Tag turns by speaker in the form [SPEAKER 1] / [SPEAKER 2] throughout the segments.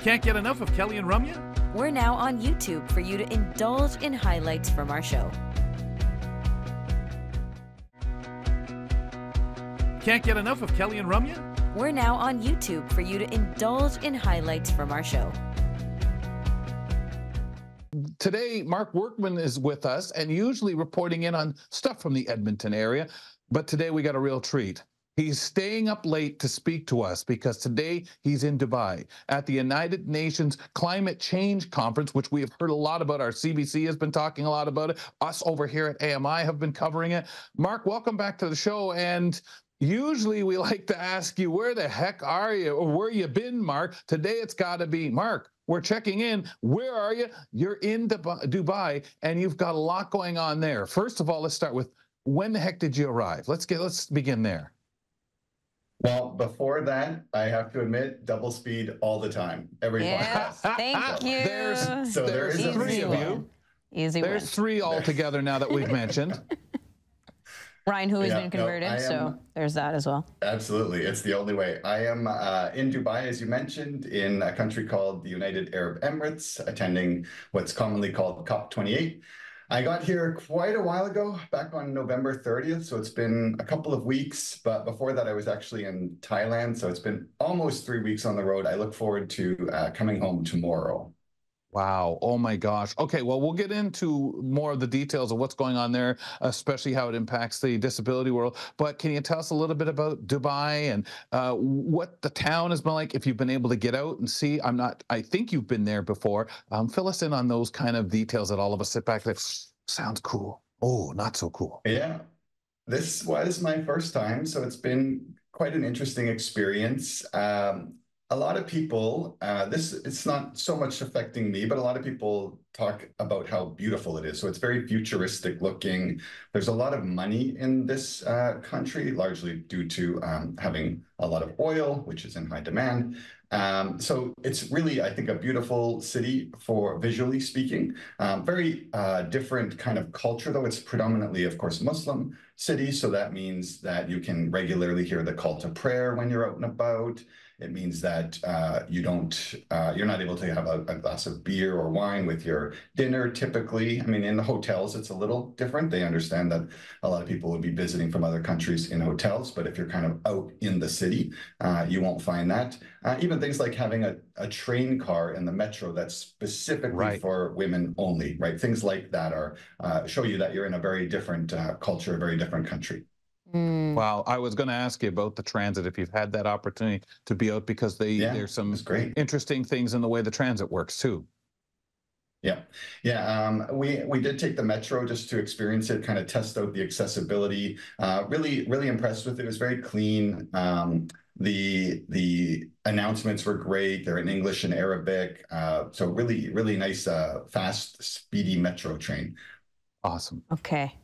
[SPEAKER 1] Can't get enough of Kelly and Ramya?
[SPEAKER 2] We're now on YouTube for you to indulge in highlights from our show.
[SPEAKER 1] Can't get enough of Kelly and Ramya?
[SPEAKER 2] We're now on YouTube for you to indulge in highlights from our show.
[SPEAKER 3] Today, Marc Workman is with us and usually reporting in on stuff from the Edmonton area. But today we got a real treat. He's staying up late to speak to us because today he's in Dubai at the United Nations Climate Change Conference, which we have heard a lot about. Our CBC has been talking a lot about it. Us over here at AMI have been covering it. Marc, welcome back to the show. And usually we like to ask you, where the heck are you or where you been, Marc? Today it's got to be, Marc, we're checking in. Where are you? You're in Dubai and you've got a lot going on there. First of all, let's start with when the heck did you arrive? Let's get let's begin there.
[SPEAKER 4] Well, before that, I have to admit, double speed all the time, every
[SPEAKER 5] yeah, podcast. Thank so, you.
[SPEAKER 3] There's, so there's there is three of you.
[SPEAKER 5] Easy
[SPEAKER 3] There's
[SPEAKER 5] win.
[SPEAKER 3] three altogether now that we've mentioned.
[SPEAKER 5] Ryan, who has yeah, been converted, no, am, so there's that as well.
[SPEAKER 4] Absolutely, it's the only way. I am uh, in Dubai, as you mentioned, in a country called the United Arab Emirates, attending what's commonly called COP28. I got here quite a while ago, back on November 30th. So it's been a couple of weeks. But before that, I was actually in Thailand. So it's been almost three weeks on the road. I look forward to uh, coming home tomorrow.
[SPEAKER 3] Wow. Oh my gosh. Okay. Well, we'll get into more of the details of what's going on there, especially how it impacts the disability world. But can you tell us a little bit about Dubai and uh, what the town has been like? If you've been able to get out and see, I'm not, I think you've been there before. Um, fill us in on those kind of details that all of us sit back and sounds cool. Oh, not so cool.
[SPEAKER 4] Yeah. This was my first time. So it's been quite an interesting experience. Um, a lot of people, uh, this it's not so much affecting me, but a lot of people talk about how beautiful it is. So it's very futuristic looking. There's a lot of money in this uh, country, largely due to um, having a lot of oil, which is in high demand. Um, so it's really, I think, a beautiful city for visually speaking. Um, very uh, different kind of culture, though. It's predominantly, of course, Muslim city. So that means that you can regularly hear the call to prayer when you're out and about. It means that uh, you don't, uh, you're not able to have a, a, glass of beer or wine with your dinner. Typically, I mean, in the hotels, it's a little different. They understand that a lot of people would be visiting from other countries in hotels, but if you're kind of out in the city, uh, you won't find that. Uh, even things like having a, a train car in the metro that's specifically right. for women only, right? Things like that are uh, show you that you're in a very different uh, culture, a very different country.
[SPEAKER 3] Mm. Wow, I was going to ask you about the transit if you've had that opportunity to be out because they yeah, there's some interesting things in the way the transit works too.
[SPEAKER 4] Yeah, yeah. Um, we we did take the metro just to experience it, kind of test out the accessibility. Uh, really, really impressed with it. It was very clean. Um, the the announcements were great. They're in English and Arabic. Uh, so really, really nice, uh, fast, speedy metro train.
[SPEAKER 3] Awesome.
[SPEAKER 5] Okay.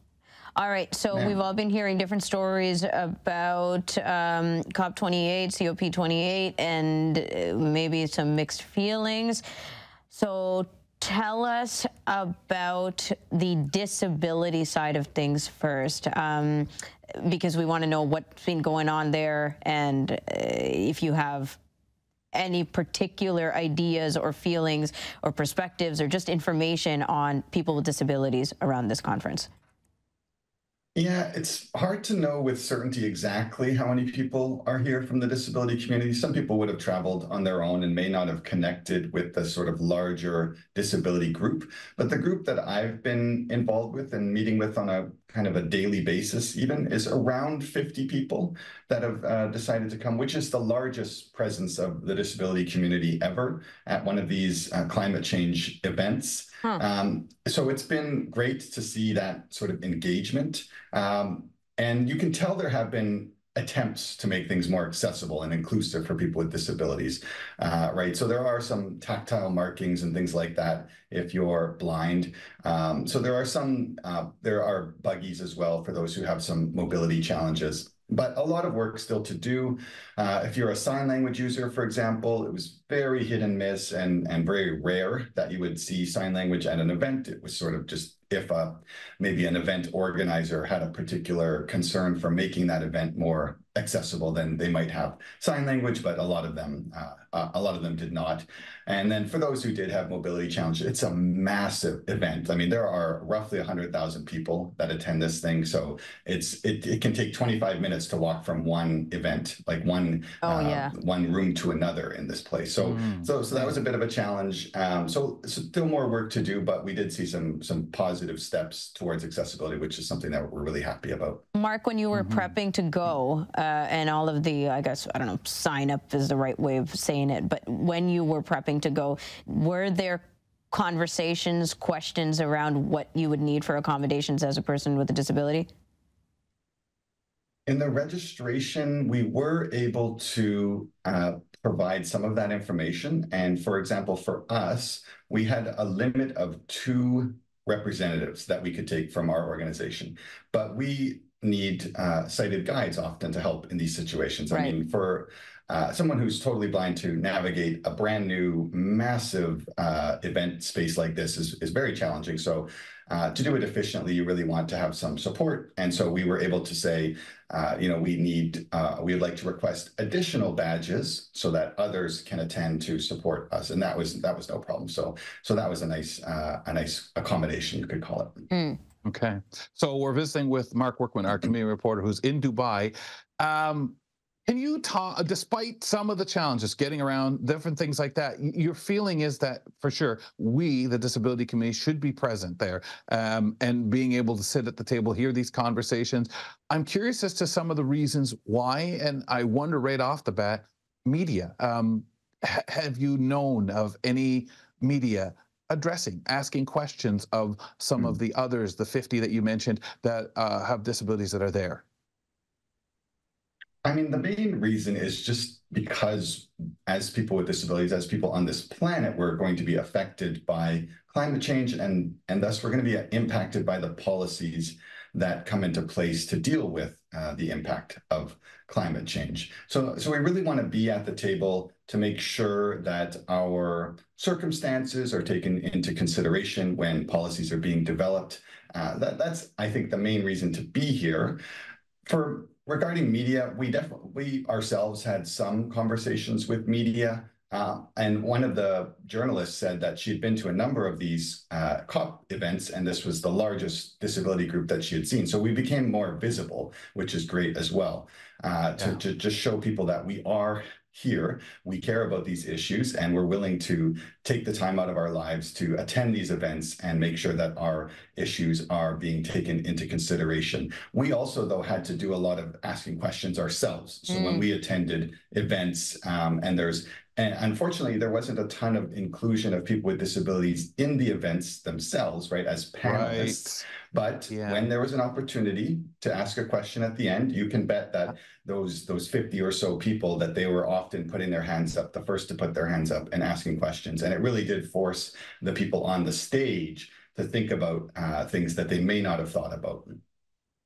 [SPEAKER 5] All right, so yeah. we've all been hearing different stories about um, COP28, COP28, and uh, maybe some mixed feelings. So tell us about the disability side of things first, um, because we want to know what's been going on there and uh, if you have any particular ideas or feelings or perspectives or just information on people with disabilities around this conference.
[SPEAKER 4] Yeah, it's hard to know with certainty exactly how many people are here from the disability community. Some people would have traveled on their own and may not have connected with the sort of larger disability group. But the group that I've been involved with and meeting with on a kind of a daily basis even is around 50 people that have uh, decided to come, which is the largest presence of the disability community ever at one of these uh, climate change events. Huh. Um, so it's been great to see that sort of engagement. Um, and you can tell there have been attempts to make things more accessible and inclusive for people with disabilities, uh, right? So there are some tactile markings and things like that if you're blind. Um, so there are some, uh, there are buggies as well for those who have some mobility challenges but a lot of work still to do. Uh, if you're a sign language user, for example, it was very hit and miss and, and very rare that you would see sign language at an event. It was sort of just if a, maybe an event organizer had a particular concern for making that event more accessible, then they might have sign language, but a lot of them, uh, a lot of them did not. And then for those who did have mobility challenges, it's a massive event. I mean, there are roughly 100,000 people that attend this thing. So it's it, it can take 25 minutes to walk from one event, like one
[SPEAKER 5] oh, uh, yeah.
[SPEAKER 4] one room to another in this place. So mm. so so that was a bit of a challenge. Um, so, so still more work to do, but we did see some some positive steps towards accessibility, which is something that we're really happy about.
[SPEAKER 5] Marc, when you were mm-hmm. prepping to go uh, and all of the, I guess I don't know, sign up is the right way of saying it, but when you were prepping to go. Were there conversations, questions around what you would need for accommodations as a person with a disability?
[SPEAKER 4] In the registration, we were able to uh, provide some of that information. And for example, for us, we had a limit of two representatives that we could take from our organization. But we need uh, sighted guides often to help in these situations. Right. I mean, for uh, someone who's totally blind to navigate a brand new, massive uh, event space like this is, is very challenging. So uh, to do it efficiently, you really want to have some support. And so we were able to say, uh, you know, we need, uh, we would like to request additional badges so that others can attend to support us. And that was that was no problem. So so that was a nice uh, a nice accommodation, you could call it.
[SPEAKER 3] Mm. Okay. So we're visiting with Marc Workman, our community reporter, who's in Dubai. Um, can you talk, despite some of the challenges, getting around different things like that, your feeling is that for sure we, the disability community, should be present there um, and being able to sit at the table, hear these conversations. I'm curious as to some of the reasons why, and I wonder right off the bat, media. Um, have you known of any media addressing, asking questions of some mm. of the others, the 50 that you mentioned that uh, have disabilities that are there?
[SPEAKER 4] I mean, the main reason is just because as people with disabilities, as people on this planet, we're going to be affected by climate change and, and thus we're going to be impacted by the policies that come into place to deal with uh, the impact of climate change. So, so we really want to be at the table to make sure that our circumstances are taken into consideration when policies are being developed. Uh, that, that's, I think, the main reason to be here. For regarding media, we definitely we ourselves had some conversations with media. Uh, and one of the journalists said that she'd been to a number of these uh, COP events, and this was the largest disability group that she had seen. So we became more visible, which is great as well, uh, to, yeah. to just show people that we are here. We care about these issues and we're willing to take the time out of our lives to attend these events and make sure that our issues are being taken into consideration. We also, though, had to do a lot of asking questions ourselves. So mm. when we attended events um, and there's and unfortunately, there wasn't a ton of inclusion of people with disabilities in the events themselves, right, as panelists. Right. But yeah. when there was an opportunity to ask a question at the end, you can bet that those those 50 or so people that they were often putting their hands up, the first to put their hands up and asking questions. And it really did force the people on the stage to think about uh, things that they may not have thought about.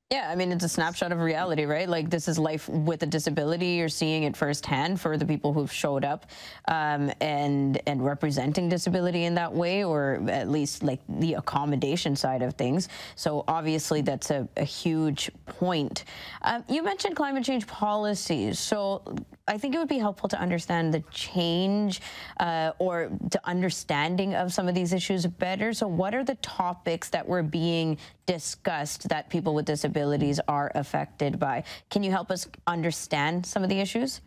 [SPEAKER 5] Yeah, I mean, it's a snapshot of reality, right? Like, this is life with a disability. You're seeing it firsthand for the people who've showed up um, and and representing disability in that way, or at least like the accommodation side of things. So obviously, that's a, a huge point. Um, you mentioned climate change policies. So I think it would be helpful to understand the change uh, or the understanding of some of these issues better. So, what are the topics that were being discussed that people with disabilities are affected by? Can you help us understand some of the issues?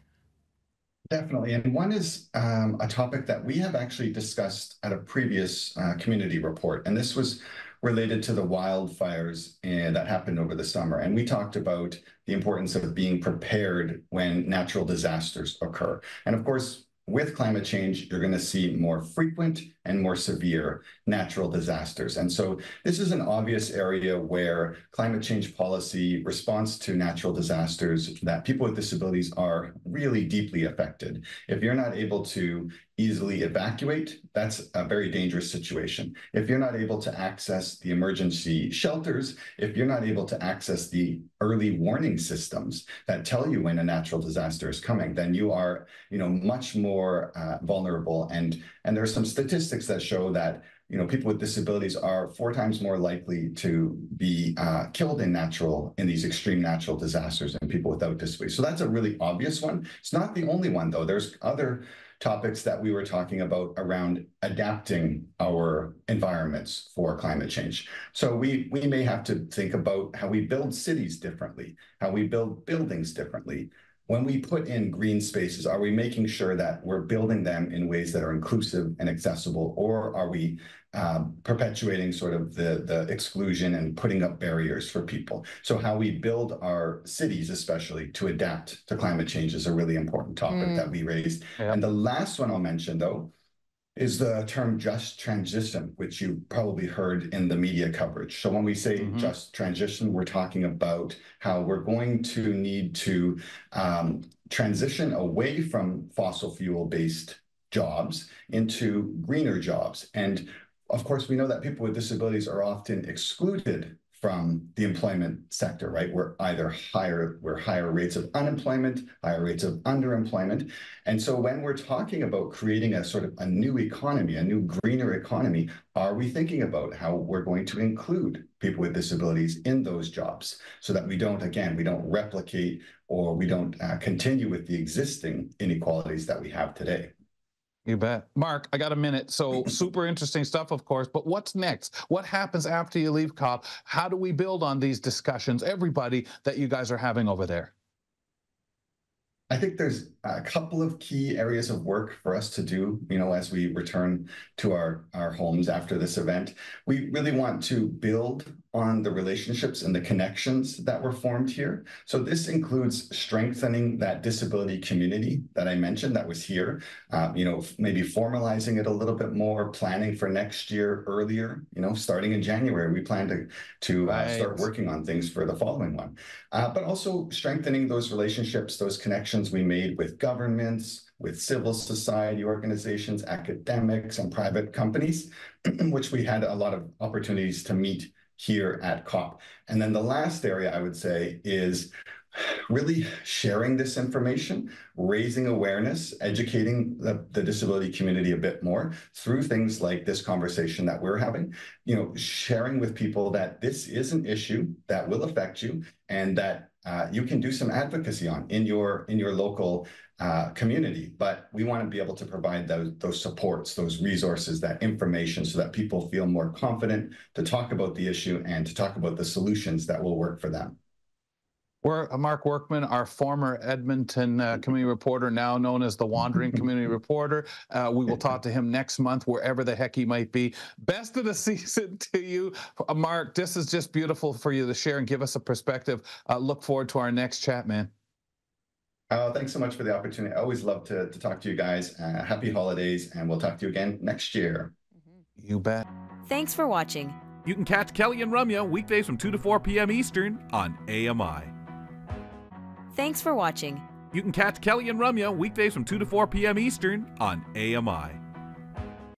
[SPEAKER 4] Definitely. And one is um, a topic that we have actually discussed at a previous uh, community report. And this was related to the wildfires uh, that happened over the summer. And we talked about the importance of being prepared when natural disasters occur. And of course, with climate change, you're going to see more frequent and more severe natural disasters. And so this is an obvious area where climate change policy response to natural disasters that people with disabilities are really deeply affected. If you're not able to easily evacuate, that's a very dangerous situation. If you're not able to access the emergency shelters, if you're not able to access the early warning systems that tell you when a natural disaster is coming, then you are, you know, much more uh, vulnerable. And and there are some statistics that show that you know people with disabilities are four times more likely to be uh, killed in natural in these extreme natural disasters than people without disabilities. So that's a really obvious one. It's not the only one though. There's other topics that we were talking about around adapting our environments for climate change. So we we may have to think about how we build cities differently, how we build buildings differently. When we put in green spaces, are we making sure that we're building them in ways that are inclusive and accessible, or are we um, perpetuating sort of the, the exclusion and putting up barriers for people. So how we build our cities, especially to adapt to climate change is a really important topic mm. that we raised. Yep. And the last one I'll mention though, is the term just transition, which you probably heard in the media coverage. So when we say mm-hmm. just transition, we're talking about how we're going to need to um, transition away from fossil fuel based jobs into greener jobs. And of course, we know that people with disabilities are often excluded from the employment sector, right? We're either higher, we're higher rates of unemployment, higher rates of underemployment. And so when we're talking about creating a sort of a new economy, a new greener economy, are we thinking about how we're going to include people with disabilities in those jobs so that we don't, again, we don't replicate or we don't uh, continue with the existing inequalities that we have today?
[SPEAKER 3] You bet. Marc, I got a minute. So super interesting stuff, of course, but what's next? What happens after you leave COP? How do we build on these discussions, everybody that you guys are having over there?
[SPEAKER 4] I think there's a couple of key areas of work for us to do, you know, as we return to our, our homes after this event. We really want to build on the relationships and the connections that were formed here. So this includes strengthening that disability community that I mentioned that was here, uh, you know, maybe formalizing it a little bit more, planning for next year earlier, you know, starting in January, we plan to, to right. uh, start working on things for the following one. Uh, but also strengthening those relationships, those connections we made with governments, with civil society organizations, academics, and private companies, which we had a lot of opportunities to meet here at COP. And then the last area I would say is really sharing this information, raising awareness, educating the, the, disability community a bit more through things like this conversation that we're having, you know, sharing with people that this is an issue that will affect you and that uh, you can do some advocacy on in your in your local uh, community. But we want to be able to provide those those supports, those resources, that information, so that people feel more confident to talk about the issue and to talk about the solutions that will work for them.
[SPEAKER 3] We're uh, Marc Workman, our former Edmonton uh, community reporter, now known as the Wandering Community Reporter. Uh, we will talk to him next month, wherever the heck he might be. Best of the season to you, uh, Marc. This is just beautiful for you to share and give us a perspective. Uh, look forward to our next chat, man.
[SPEAKER 4] Oh, thanks so much for the opportunity. I always love to, to talk to you guys. Uh, happy holidays, and we'll talk to you again next year.
[SPEAKER 3] You bet.
[SPEAKER 2] Thanks for watching.
[SPEAKER 1] You can catch Kelly and Ramya weekdays from 2 to 4 p.m. Eastern on AMI.
[SPEAKER 2] Thanks for watching.
[SPEAKER 1] You can catch Kelly and Ramya weekdays from 2 to 4 p.m. Eastern on AMI.